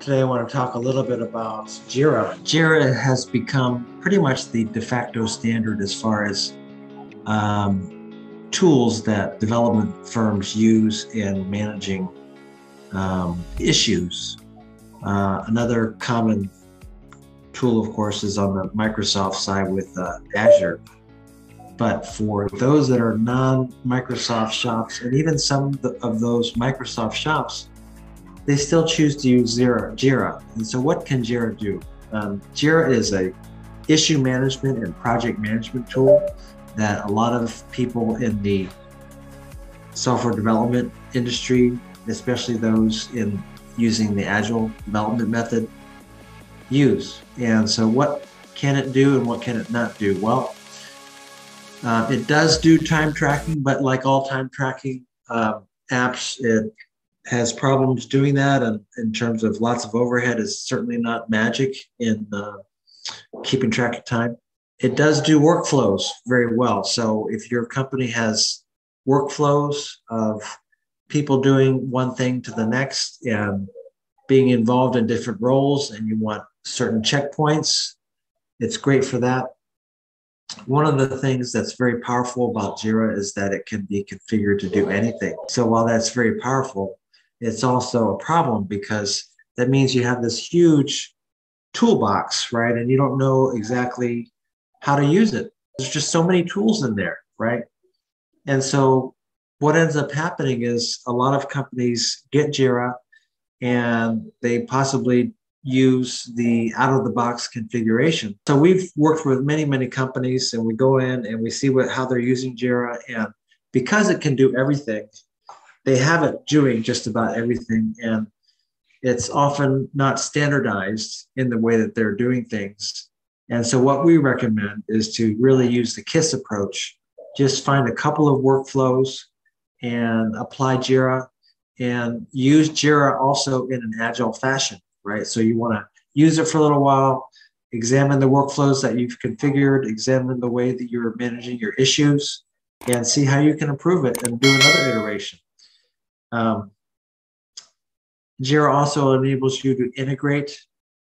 Today, I want to talk a little bit about Jira. Jira has become pretty much the de facto standard as far as um, tools that development firms use in managing um, issues. Uh, another common tool, of course, is on the Microsoft side with uh, Azure. But for those that are non Microsoft shops, and even some of those Microsoft shops, they still choose to use Jira. Jira. And so, what can Jira do? Um, Jira is a issue management and project management tool that a lot of people in the software development industry, especially those in using the agile development method, use. And so, what can it do and what can it not do? Well, uh, it does do time tracking, but like all time tracking uh, apps, it has problems doing that and in terms of lots of overhead is certainly not magic in uh, keeping track of time. It does do workflows very well. So if your company has workflows of people doing one thing to the next and being involved in different roles and you want certain checkpoints it's great for that. One of the things that's very powerful about Jira is that it can be configured to do anything. So while that's very powerful, it's also a problem because that means you have this huge toolbox, right? And you don't know exactly how to use it. There's just so many tools in there, right? And so what ends up happening is a lot of companies get Jira and they possibly use the out of the box configuration. So we've worked with many, many companies and we go in and we see what how they're using Jira. And because it can do everything, they have it doing just about everything. And it's often not standardized in the way that they're doing things. And so, what we recommend is to really use the KISS approach. Just find a couple of workflows and apply JIRA and use JIRA also in an agile fashion, right? So, you want to use it for a little while, examine the workflows that you've configured, examine the way that you're managing your issues, and see how you can improve it and do another iteration. Um, Jira also enables you to integrate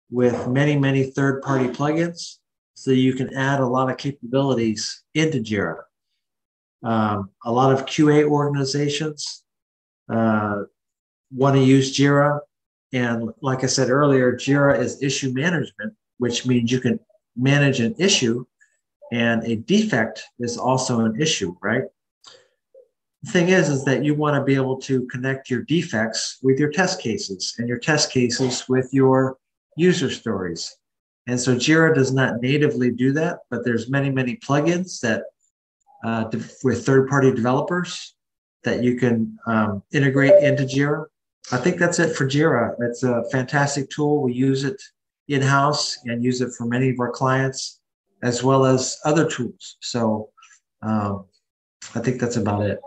with many, many third party plugins so you can add a lot of capabilities into Jira. Um, a lot of QA organizations uh, want to use Jira. And like I said earlier, Jira is issue management, which means you can manage an issue and a defect is also an issue, right? The thing is is that you want to be able to connect your defects with your test cases and your test cases with your user stories. And so jira does not natively do that but there's many many plugins that uh, with third-party developers that you can um, integrate into jira. I think that's it for jira. It's a fantastic tool. We use it in-house and use it for many of our clients as well as other tools. So um, i think that's about it